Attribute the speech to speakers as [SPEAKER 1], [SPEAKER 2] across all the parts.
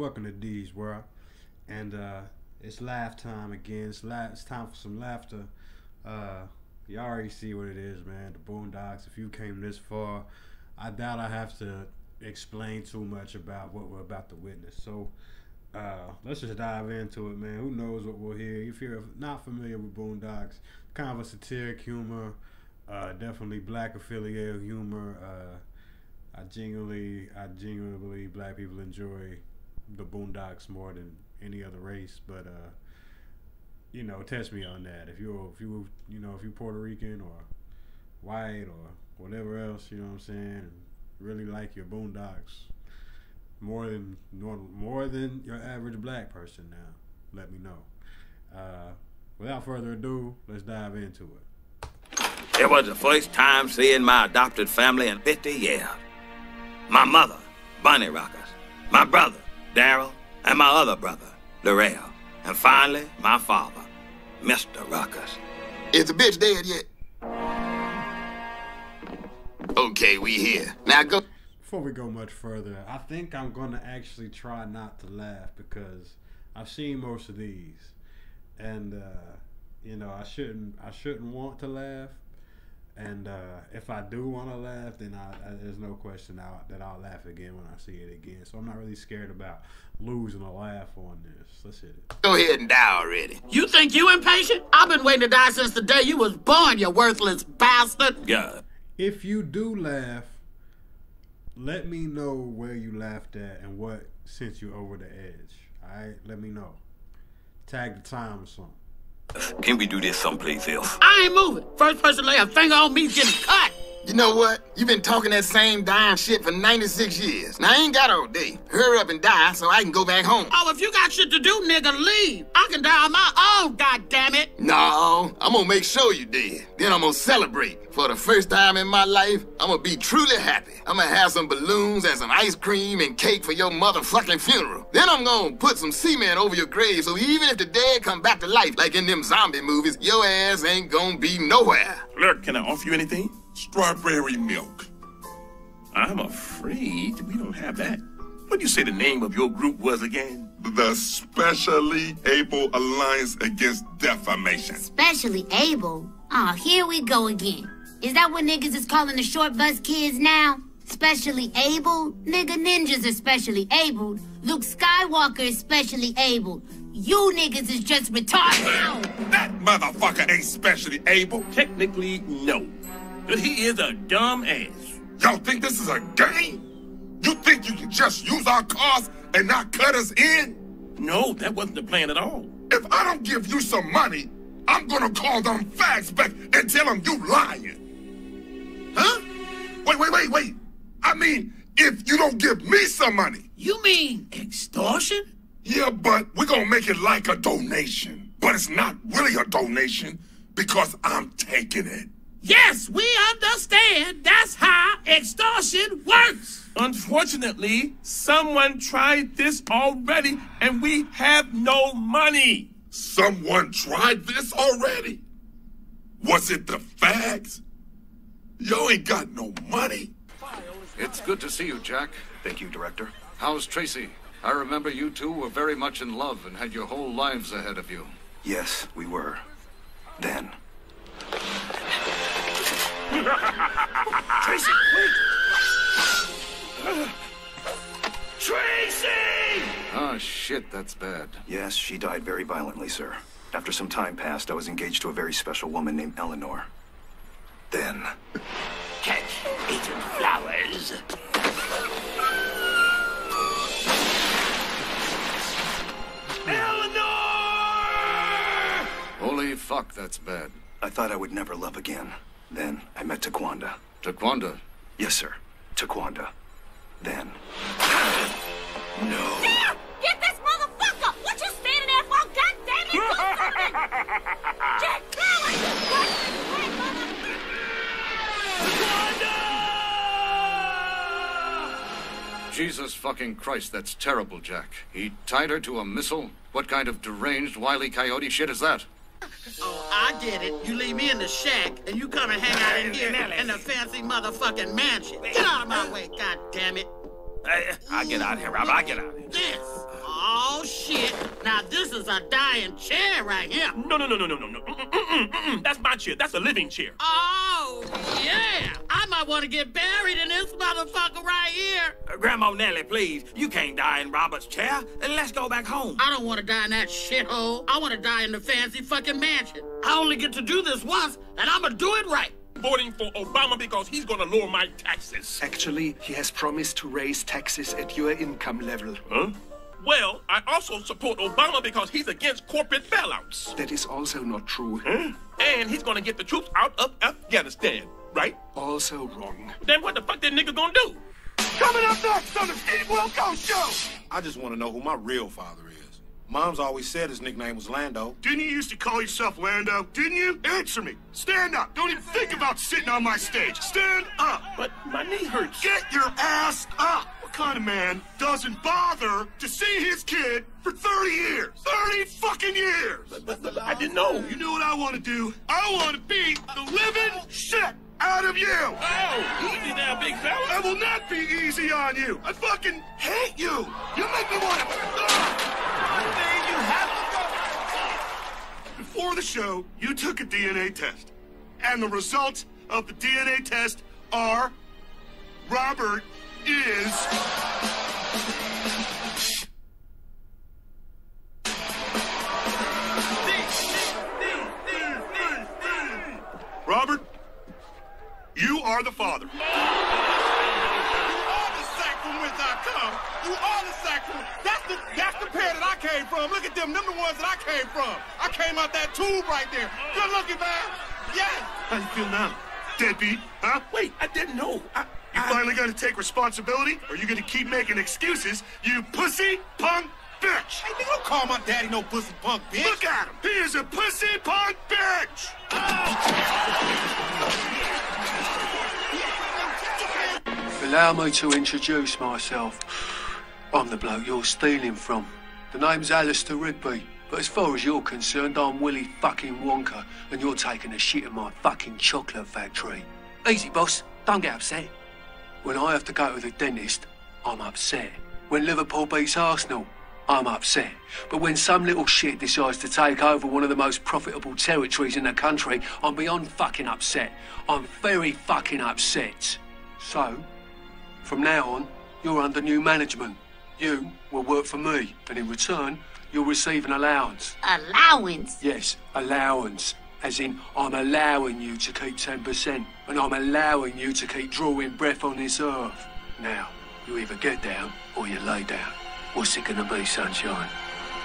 [SPEAKER 1] Welcome to D's World. And uh, it's laugh time again. It's, la- it's time for some laughter. Uh, you already see what it is, man. The Boondocks. If you came this far, I doubt I have to explain too much about what we're about to witness. So uh, let's just dive into it, man. Who knows what we'll hear? If you're not familiar with Boondocks, kind of a satiric humor, uh, definitely black affiliated humor. Uh, I genuinely, I genuinely believe black people enjoy the Boondocks more than any other race. But uh, you know, test me on that. If you're, if you, you know, if you're Puerto Rican or white or whatever else, you know what I'm saying, really like your Boondocks more than more than your average black person. Now, let me know. Uh, without further ado, let's dive into it.
[SPEAKER 2] It was the first time seeing my adopted family in 50 years. My mother, Bunny Ruckus. My brother, Daryl. And my other brother, Darrell. And finally, my father, Mr. Ruckus.
[SPEAKER 3] Is the bitch dead yet? Okay, we here. Now go.
[SPEAKER 1] Before we go much further, I think I'm gonna actually try not to laugh because I've seen most of these, and uh, you know I shouldn't I shouldn't want to laugh, and uh, if I do want to laugh, then I, I, there's no question I'll, that I'll laugh again when I see it again. So I'm not really scared about losing a laugh on this. Let's hit it.
[SPEAKER 3] Go ahead and die already.
[SPEAKER 4] You think you impatient? I've been waiting to die since the day you was born, you worthless bastard.
[SPEAKER 2] God.
[SPEAKER 1] If you do laugh, let me know where you laughed at and what sent you over the edge. All right, let me know. Tag the time or something.
[SPEAKER 2] Can we do this someplace else?
[SPEAKER 4] I ain't moving. First person lay a finger on me getting cut.
[SPEAKER 3] You know what? You've been talking that same dying shit for 96 years. Now, I ain't got all day. Hurry up and die so I can go back home.
[SPEAKER 4] Oh, if you got shit to do, nigga, leave. I can die on my own, God damn it.
[SPEAKER 3] No, I'm gonna make sure you dead. Then I'm gonna celebrate. For the first time in my life, I'm gonna be truly happy. I'm gonna have some balloons and some ice cream and cake for your motherfucking funeral. Then I'm gonna put some cement over your grave so even if the dead come back to life like in them zombie movies, your ass ain't gonna be nowhere.
[SPEAKER 5] Clerk, can I offer you anything? Strawberry milk. I'm afraid we don't have that. What do you say the name of your group was again?
[SPEAKER 6] The Specially Able Alliance Against Defamation.
[SPEAKER 7] Specially able? Oh, here we go again. Is that what niggas is calling the short bus kids now? Specially able? Nigga ninjas are specially abled. Luke Skywalker is specially abled. You niggas is just retarded.
[SPEAKER 6] That motherfucker ain't specially able.
[SPEAKER 5] Technically, no. But he is a dumb ass.
[SPEAKER 6] Y'all think this is a game? You think you can just use our cars and not cut us in?
[SPEAKER 5] No, that wasn't the plan at all.
[SPEAKER 6] If I don't give you some money, I'm gonna call them fags back and tell them you lying. Huh? Wait, wait, wait, wait. I mean, if you don't give me some money.
[SPEAKER 4] You mean extortion?
[SPEAKER 6] Yeah, but we're gonna make it like a donation. But it's not really a donation because I'm taking it.
[SPEAKER 4] Yes, we understand. That's how extortion works.
[SPEAKER 5] Unfortunately, someone tried this already and we have no money.
[SPEAKER 6] Someone tried this already? Was it the fags? Yo ain't got no money.
[SPEAKER 8] It's good to see you, Jack. Thank you, Director. How's Tracy? I remember you two were very much in love and had your whole lives ahead of you.
[SPEAKER 9] Yes, we were. Then.
[SPEAKER 5] Tracy, wait! Tracy!
[SPEAKER 8] Oh, shit, that's bad.
[SPEAKER 9] Yes, she died very violently, sir. After some time passed, I was engaged to a very special woman named Eleanor. Then.
[SPEAKER 4] Catch eating flowers.
[SPEAKER 5] Eleanor!
[SPEAKER 8] Holy fuck, that's bad.
[SPEAKER 9] I thought I would never love again. Then I met Taquanda.
[SPEAKER 8] Taquanda?
[SPEAKER 9] Yes, sir. Taquanda. Then.
[SPEAKER 5] No.
[SPEAKER 7] There! Get this motherfucker! What you standing there for? God damn it! Do something! Jack
[SPEAKER 8] Jesus fucking Christ, that's terrible, Jack. He tied her to a missile? What kind of deranged, wily coyote shit is that?
[SPEAKER 4] Oh, I get it. You leave me in the shack, and you come and hang out in here in the fancy motherfucking mansion. Get out of my way, god damn it.
[SPEAKER 2] Hey, I'll get out of here, Rob. I'll get out of here.
[SPEAKER 4] Yes. Oh, shit. Now, this is a dying chair right here.
[SPEAKER 5] No, no, no, no, no, no, no. Mm-mm-mm-mm. That's my chair. That's a living chair.
[SPEAKER 4] Oh, yeah. I might want to get buried in this motherfucker right here.
[SPEAKER 2] Uh, Grandma Nellie, please. You can't die in Robert's chair. Let's go back home.
[SPEAKER 4] I don't want to die in that shithole. I want to die in the fancy fucking mansion. I only get to do this once, and I'm going to do it right.
[SPEAKER 5] Voting for Obama because he's gonna lower my taxes.
[SPEAKER 10] Actually, he has promised to raise taxes at your income level.
[SPEAKER 5] Huh? Well, I also support Obama because he's against corporate bailouts.
[SPEAKER 10] That is also not true.
[SPEAKER 5] Huh? And he's gonna get the troops out of Afghanistan, right?
[SPEAKER 10] Also wrong.
[SPEAKER 5] Then what the fuck that nigga gonna do?
[SPEAKER 6] Coming up next on the Steve Wilkos Show!
[SPEAKER 11] I just want to know who my real father is. Mom's always said his nickname was Lando.
[SPEAKER 6] Didn't you used to call yourself Lando? Didn't you? Answer me. Stand up. Don't even think about sitting on my stage. Stand up.
[SPEAKER 5] But my knee hurts.
[SPEAKER 6] Get your ass up. Kind of man doesn't bother to see his kid for 30 years? 30 fucking years!
[SPEAKER 5] But, but, but I didn't know.
[SPEAKER 6] You know what I want to do? I want to beat the living shit out of you!
[SPEAKER 5] Oh, easy now, big fella.
[SPEAKER 6] I will not be easy on you. I fucking hate you. You make me want to... One day you have to go. Before the show, you took a DNA test. And the results of the DNA test are Robert is... Robert, you are the father. You are the sack from whence I come. You are the sack from. That's the that's the pair that I came from. Look at them. Them the ones that I came from. I came out that tube right there. Good looking, man. Yes. How you feel now? Deadbeat, huh?
[SPEAKER 5] Wait, I didn't know. I,
[SPEAKER 6] you finally gonna take responsibility, or you gonna keep making excuses? You pussy punk bitch!
[SPEAKER 11] Hey, don't call my daddy no pussy punk bitch.
[SPEAKER 6] Look at him. He is a pussy punk bitch.
[SPEAKER 10] Allow me to introduce myself. I'm the bloke you're stealing from. The name's Alistair Rigby. But as far as you're concerned, I'm Willy fucking Wonka, and you're taking a shit in my fucking chocolate factory. Easy, boss. Don't get upset. When I have to go to the dentist, I'm upset. When Liverpool beats Arsenal, I'm upset. But when some little shit decides to take over one of the most profitable territories in the country, I'm beyond fucking upset. I'm very fucking upset. So, from now on, you're under new management. You will work for me, and in return, you'll receive an allowance.
[SPEAKER 7] Allowance?
[SPEAKER 10] Yes, allowance. As in, I'm allowing you to keep 10%, and I'm allowing you to keep drawing breath on this earth. Now, you either get down or you lay down. What's it gonna be, sunshine?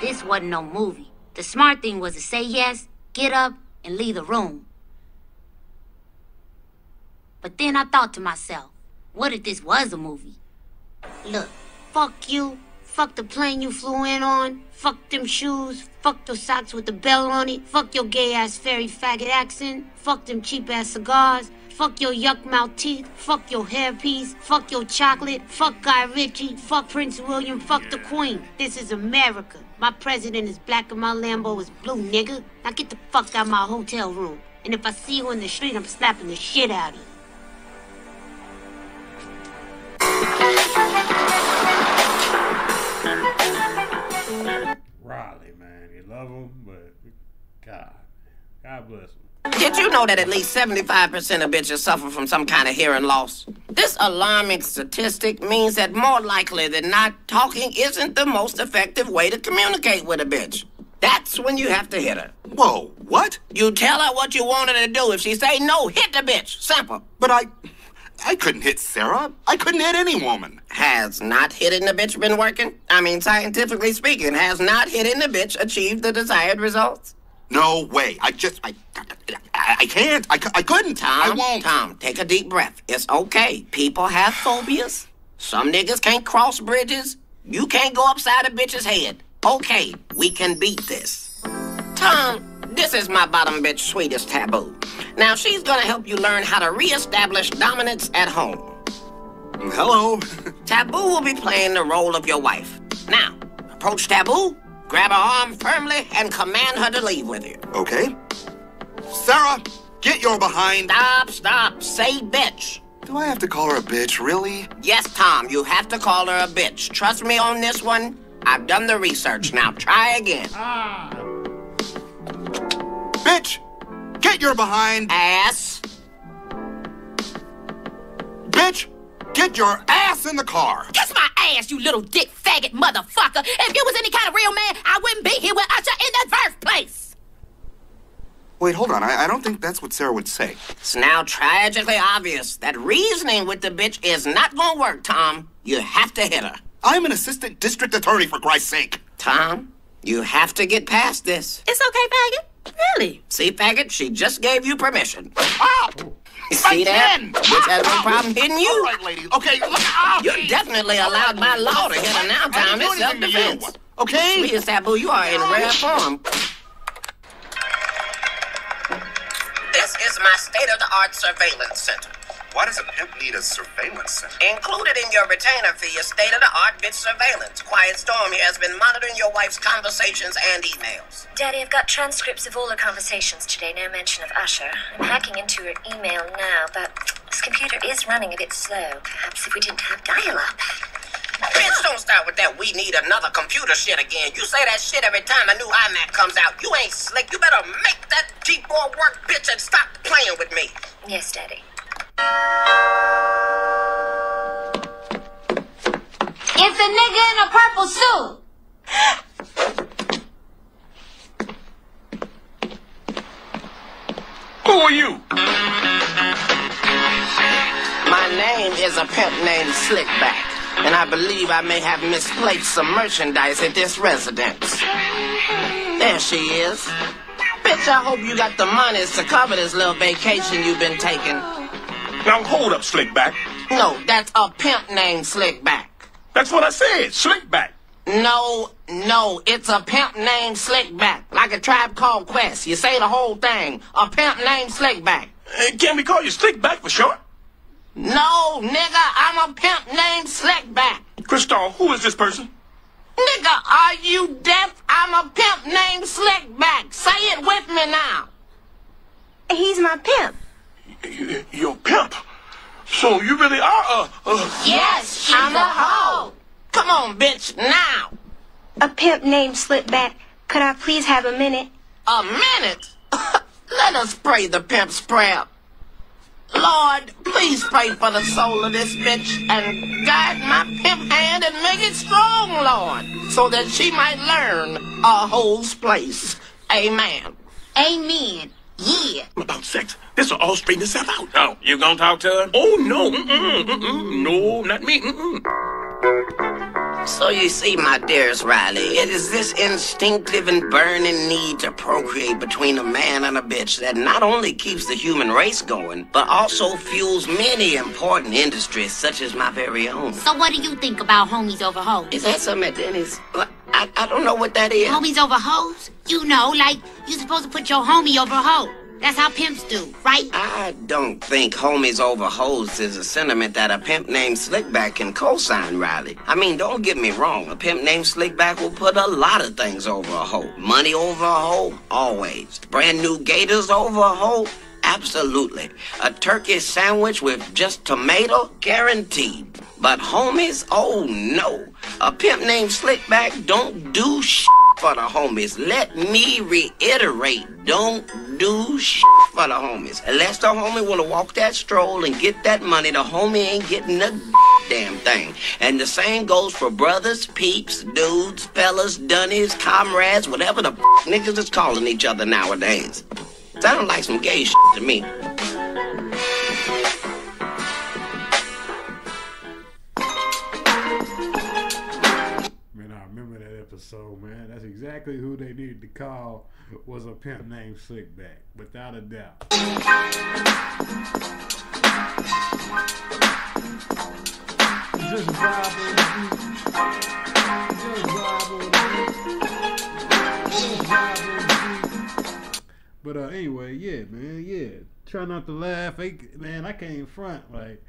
[SPEAKER 7] This wasn't no movie. The smart thing was to say yes, get up, and leave the room. But then I thought to myself, what if this was a movie? Look, fuck you, fuck the plane you flew in on, fuck them shoes, fuck those socks with the bell on it, fuck your gay ass fairy faggot accent, fuck them cheap ass cigars, fuck your yuck mouth teeth, fuck your hairpiece, fuck your chocolate, fuck Guy Ritchie, fuck Prince William, fuck the Queen. This is America. My president is black and my Lambo is blue, nigga. Now get the fuck out my hotel room. And if I see you in the street, I'm slapping the shit out of you.
[SPEAKER 1] Riley, man, you love him, but God, God bless him.
[SPEAKER 12] Did you know that at least 75% of bitches suffer from some kind of hearing loss? This alarming statistic means that more likely than not, talking isn't the most effective way to communicate with a bitch. That's when you have to hit her.
[SPEAKER 3] Whoa, what?
[SPEAKER 12] You tell her what you want her to do. If she say no, hit the bitch. Simple.
[SPEAKER 3] But I. I couldn't hit Sarah. I couldn't hit any woman.
[SPEAKER 12] Has not hitting the bitch been working? I mean, scientifically speaking, has not hitting the bitch achieved the desired results?
[SPEAKER 3] No way. I just. I. I, I can't. I, I couldn't.
[SPEAKER 12] Tom,
[SPEAKER 3] I won't.
[SPEAKER 12] Tom, take a deep breath. It's okay. People have phobias. Some niggas can't cross bridges. You can't go upside a bitch's head. Okay, we can beat this. Tom, this is my bottom bitch sweetest taboo. Now she's gonna help you learn how to reestablish dominance at home.
[SPEAKER 3] Hello.
[SPEAKER 12] Taboo will be playing the role of your wife. Now, approach Taboo, grab her arm firmly, and command her to leave with you.
[SPEAKER 3] Okay. Sarah, get your behind.
[SPEAKER 12] Stop, stop. Say bitch.
[SPEAKER 3] Do I have to call her a bitch, really?
[SPEAKER 12] Yes, Tom, you have to call her a bitch. Trust me on this one. I've done the research. Now try again.
[SPEAKER 1] Ah.
[SPEAKER 13] Bitch! Get your behind.
[SPEAKER 12] Ass.
[SPEAKER 13] Bitch! Get your ass in the car.
[SPEAKER 14] Kiss my ass, you little dick faggot motherfucker. If you was any kind of real man, I wouldn't be here with Usher in the first place.
[SPEAKER 13] Wait, hold on. I, I don't think that's what Sarah would say.
[SPEAKER 12] It's now tragically obvious that reasoning with the bitch is not gonna work, Tom. You have to hit her.
[SPEAKER 13] I'm an assistant district attorney, for Christ's sake.
[SPEAKER 12] Tom, you have to get past this.
[SPEAKER 14] It's okay, faggot. Really?
[SPEAKER 12] See, faggot, she just gave you permission.
[SPEAKER 13] Ah!
[SPEAKER 12] You see that? Bitch has no problem hitting you.
[SPEAKER 13] All right, lady. Okay, look. Ah,
[SPEAKER 12] You're definitely allowed by law to hit her now, time It's self-defense.
[SPEAKER 13] Okay?
[SPEAKER 12] Sweetest taboo, you are in rare form. This is my state-of-the-art surveillance center.
[SPEAKER 9] Why does a pimp need a surveillance center?
[SPEAKER 12] Included in your retainer fee is state-of-the-art bitch surveillance. Quiet Storm here has been monitoring your wife's conversations and emails.
[SPEAKER 15] Daddy, I've got transcripts of all her conversations today, no mention of Usher. I'm hacking into her email now, but this computer is running a bit slow. Perhaps if we didn't have dial-up.
[SPEAKER 12] Bitch, don't start with that we need another computer shit again. You say that shit every time a new iMac comes out. You ain't slick. You better make that G4 work, bitch, and stop playing with me.
[SPEAKER 15] Yes, Daddy.
[SPEAKER 7] It's a nigga in a purple suit.
[SPEAKER 5] Who are you?
[SPEAKER 12] My name is a pimp named Slickback, and I believe I may have misplaced some merchandise at this residence. There she is. Bitch, I hope you got the monies to cover this little vacation you've been taking.
[SPEAKER 5] Now hold up, Slickback.
[SPEAKER 12] No, that's a pimp named Slickback.
[SPEAKER 5] That's what I said, Slickback.
[SPEAKER 12] No, no, it's a pimp named Slickback. Like a tribe called Quest. You say the whole thing. A pimp named Slickback.
[SPEAKER 5] Uh, can we call you Slickback for short?
[SPEAKER 12] No, nigga, I'm a pimp named Slickback.
[SPEAKER 5] Crystal, who is this person?
[SPEAKER 12] Nigga, are you deaf? I'm a pimp named Slickback. Say it with me now.
[SPEAKER 15] He's my pimp.
[SPEAKER 5] You- You're a pimp. So you really are a... a...
[SPEAKER 12] Yes, I'm a hoe. Come on, bitch, now.
[SPEAKER 15] A pimp named Slickback. Could I please have a minute?
[SPEAKER 12] A minute? Let us pray the pimp's prayer. Lord, please pray for the soul of this bitch and guide my pimp hand and make it strong, Lord, so that she might learn a hoe's place. Amen.
[SPEAKER 7] Amen. Yeah.
[SPEAKER 5] About sex. This will all straighten itself out.
[SPEAKER 2] Oh, you gonna talk to her?
[SPEAKER 5] Oh, no. Mm-mm, mm-mm. No, not me. Mm-mm.
[SPEAKER 12] So you see, my dearest Riley, it is this instinctive and burning need to procreate between a man and a bitch that not only keeps the human race going, but also fuels many important industries, such as my very own.
[SPEAKER 7] So what do you think about homies over hoes?
[SPEAKER 12] Is that something at Denny's? Well, I, I don't know what that is.
[SPEAKER 7] Homies over hoes? You know, like you supposed to put your homie over a hoe. That's how pimps do, right?
[SPEAKER 12] I don't think homies over hoes is a sentiment that a pimp named Slickback can co-sign, Riley. I mean, don't get me wrong. A pimp named Slickback will put a lot of things over a hoe. Money over a hoe? Always. Brand new gators over a hoe? Absolutely. A turkey sandwich with just tomato? Guaranteed. But homies? Oh no. A pimp named Slickback don't do shit for the homies. Let me reiterate, don't do shit for the homies. Unless the homie wanna walk that stroll and get that money, the homie ain't getting a damn thing. And the same goes for brothers, peeps, dudes, fellas, dunnies, comrades, whatever the niggas is calling each other nowadays. Sound like some gay shit to me.
[SPEAKER 1] Man, I remember that episode, man. That's exactly who they needed to call was a pimp named Slickback, without a doubt. Just vibe But uh, anyway, yeah, man, yeah. Try not to laugh. Hey, man, I came front like,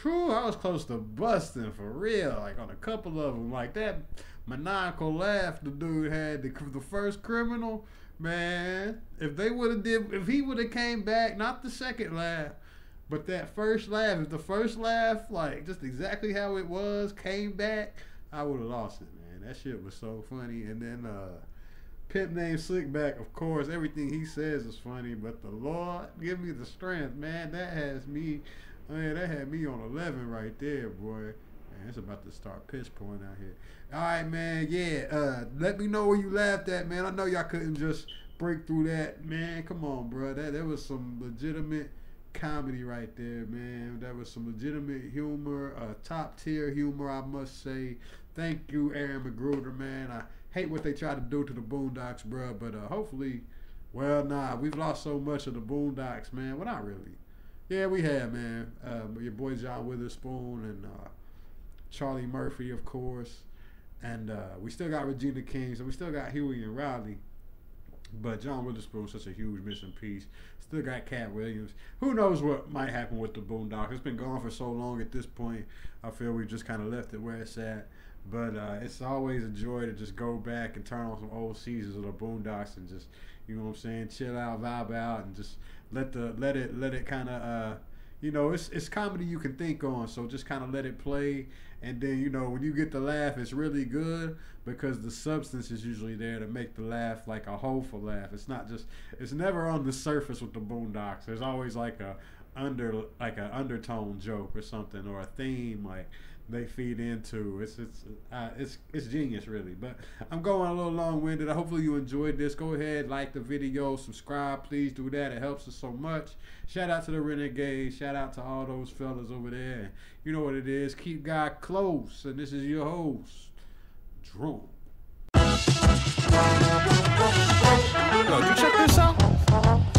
[SPEAKER 1] whew, I was close to busting for real. Like on a couple of them, like that maniacal laugh the dude had. The, the first criminal, man. If they would have did, if he would have came back, not the second laugh, but that first laugh. If the first laugh, like just exactly how it was, came back, I would have lost it, man. That shit was so funny. And then uh, Pimp named Slickback, of course, everything he says is funny. But the Lord give me the strength, man. That has me, man. That had me on eleven right there, boy. Man, it's about to start piss pouring out here. All right, man. Yeah. Uh, let me know where you laughed at, man. I know y'all couldn't just break through that, man. Come on, bro. That that was some legitimate comedy right there, man. That was some legitimate humor, uh, top tier humor, I must say. Thank you, Aaron McGruder, man. I hate what they try to do to the Boondocks, bro, but uh, hopefully, well, nah, we've lost so much of the Boondocks, man. Well, not really. Yeah, we have, man. Uh, your boy John Witherspoon and uh, Charlie Murphy, of course. And uh, we still got Regina King, so we still got Huey and Riley. But John Witherspoon, such a huge missing piece. Still got Katt Williams. Who knows what might happen with the Boondocks? It's been gone for so long at this point. I feel we just kind of left it where it's at. But uh, it's always a joy to just go back and turn on some old seasons of the Boondocks and just, you know what I'm saying, chill out, vibe out, and just let the let it let it kind of, uh, you know, it's it's comedy you can think on. So just kind of let it play, and then you know when you get the laugh, it's really good because the substance is usually there to make the laugh like a hopeful laugh. It's not just it's never on the surface with the Boondocks. There's always like a under like an undertone joke or something or a theme like they feed into. It's it's uh, it's it's genius, really. But I'm going a little long winded. I hopefully you enjoyed this. Go ahead, like the video, subscribe. Please do that. It helps us so much. Shout out to the Renegades. Shout out to all those fellas over there. You know what it is. Keep God close. And this is your host, Drone.
[SPEAKER 16] Yo, you check this out?